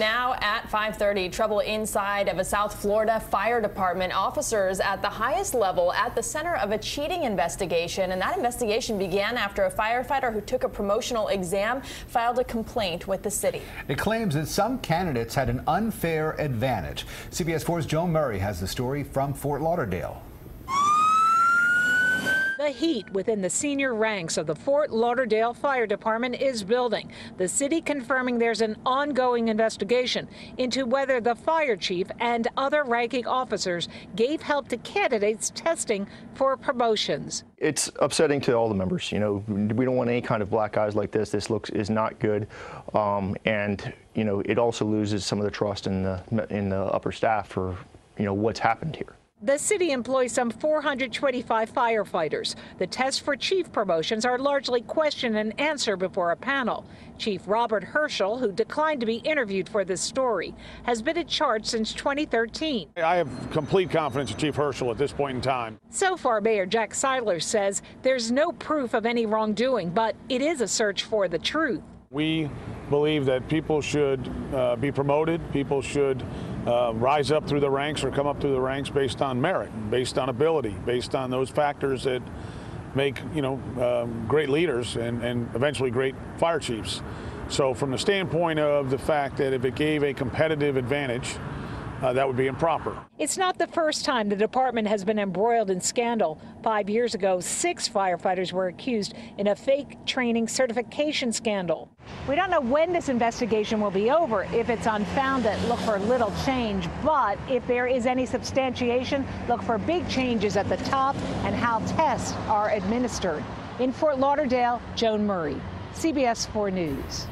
Now at 5:30, trouble inside of a South Florida fire department. Officers at the highest level at the center of a cheating investigation, and that investigation began after a firefighter who took a promotional exam filed a complaint with the city. It claims that some candidates had an unfair advantage. CBS 4's Joan Murray has the story from Fort Lauderdale. The heat within the senior ranks of the Fort Lauderdale Fire Department is building. The city confirming there's an ongoing investigation into whether the fire chief and other ranking officers gave help to candidates testing for promotions. It's upsetting to all the members. You know, we don't want any kind of black eyes like this. This looks is not good, um, and you know, it also loses some of the trust in the in the upper staff for you know what's happened here. The city employs some 425 firefighters. The tests for chief promotions are largely question and answer before a panel. Chief Robert Hoecherl, who declined to be interviewed for this story, has been in charge since 2013. I have complete confidence in Chief Hoecherl at this point in time. So far, Mayor Jack Seiler says there's no proof of any wrongdoing, but it is a search for the truth. We believe that people should uh, be promoted, people should uh, rise up through the ranks or come up through the ranks based on merit, based on ability, based on those factors that make you know um, great leaders and, and eventually great fire chiefs. So from the standpoint of the fact that if it gave a competitive advantage uh, that would be improper. It's not the first time the department has been embroiled in scandal. Five years ago, six firefighters were accused in a fake training certification scandal. We don't know when this investigation will be over. If it's unfounded, look for little change. But if there is any substantiation, look for big changes at the top and how tests are administered. In Fort Lauderdale, Joan Murray, CBS 4 News.